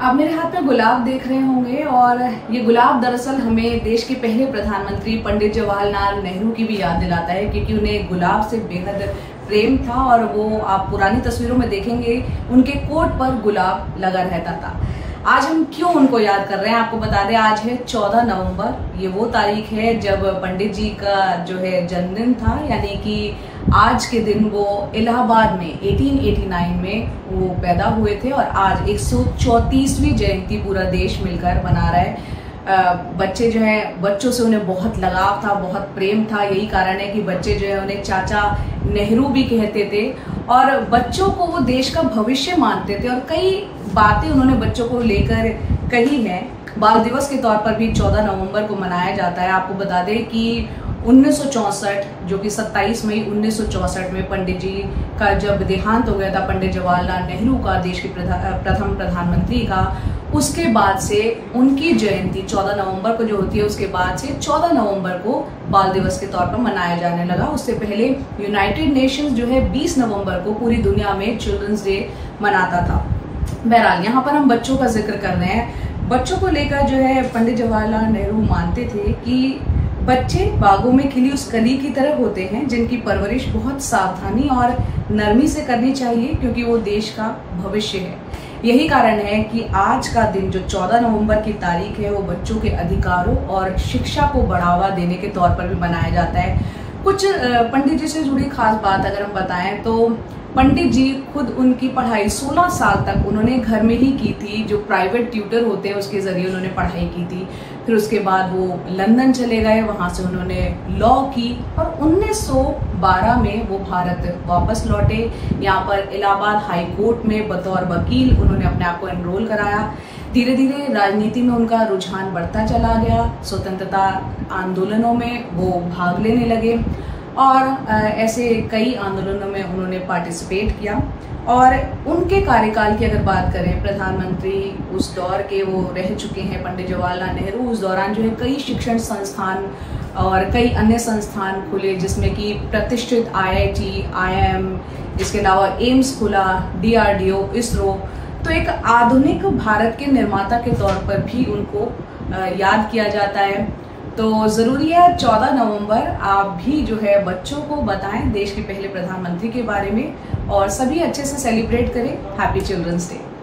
आप मेरे हाथ में गुलाब देख रहे होंगे और ये गुलाब दरअसल हमें देश के पहले प्रधानमंत्री पंडित जवाहरलाल नेहरू की भी याद दिलाता है, क्योंकि उन्हें गुलाब से बेहद प्रेम था और वो आप पुरानी तस्वीरों में देखेंगे, उनके कोट पर गुलाब लगा रहता था। आज हम क्यों उनको याद कर रहे हैं? आपको बता दें, आज है 14 नवंबर। ये वो तारीख है जब पंडित जी का जो है जन्मदिन था, यानी कि आज के दिन वो इलाहाबाद में 1889 में वो पैदा हुए थे और आज एक जयंती पूरा देश मिलकर मना रहा है। बच्चे जो है, बच्चों से उन्हें बहुत लगाव था, बहुत प्रेम था। यही कारण है कि बच्चे जो है, उन्हें चाचा नेहरू भी कहते थे। और बच्चों को वो देश का भविष्य मानते थे और कई बातें उन्होंने बच्चों को लेकर कही है। बाल दिवस के तौर पर भी 14 नवंबर को मनाया जाता है। आपको बता दें कि 1964 जो कि 27 मई 1964 में पंडित जी का जब देहांत हो गया था, पंडित जवाहरलाल नेहरू का देश के प्रथम प्रधानमंत्री का, उसके बाद से उनकी जयंती 14 नवंबर को जो होती है, उसके बाद से 14 नवंबर को बाल दिवस के तौर पर मनाया जाने लगा। उससे पहले यूनाइटेड नेशंस जो है 20 नवंबर को पूरी दुनिया में चिल्ड्रंस डे मनाता था। बहरहाल, यहाँ पर हम बच्चों का ज़िक्र कर रहे हैं। बच्चों को लेकर जो है, पंडित जवाहरलाल नेहरू मानते थे कि बच्चे बागों में खिली उस कली की तरह होते हैं, जिनकी परवरिश बहुत सावधानी और नरमी से करनी चाहिए, क्योंकि वो देश का भविष्य है। यही कारण है कि आज का दिन जो 14 नवंबर की तारीख है, वो बच्चों के अधिकारों और शिक्षा को बढ़ावा देने के तौर पर भी मनाया जाता है। कुछ पंडित जी से जुड़ी खास बात अगर हम बताएँ तो पंडित जी खुद उनकी पढ़ाई 16 साल तक उन्होंने घर में ही की थी, जो प्राइवेट ट्यूटर होते हैं, उसके ज़रिए उन्होंने पढ़ाई की थी। फिर उसके बाद वो लंदन चले गए, वहाँ से उन्होंने लॉ की और 1912 में वो भारत वापस लौटे। यहाँ पर इलाहाबाद हाई कोर्ट में बतौर वकील उन्होंने अपने आप को एनरोल कराया। धीरे धीरे राजनीति में उनका रुझान बढ़ता चला गया। स्वतंत्रता आंदोलनों में वो भाग लेने लगे। और ऐसे कई आंदोलनों में उन्होंने पार्टिसिपेट किया। और उनके कार्यकाल की अगर बात करें प्रधानमंत्री उस दौर के वो रह चुके हैं पंडित जवाहरलाल नेहरू उस दौरान जो है कई शिक्षण संस्थान और कई अन्य संस्थान खुले जिसमें कि प्रतिष्ठित आईआईटी, आईआईएम, इसके अलावा एम्स खुला डीआरडीओ इसरो। तो एक आधुनिक भारत के निर्माता के तौर पर भी उनको याद किया जाता है। तो ज़रूरी है 14 नवंबर आप भी जो है बच्चों को बताएँ देश के पहले प्रधानमंत्री के बारे में और सभी अच्छे से सेलिब्रेट करें। Happy children's day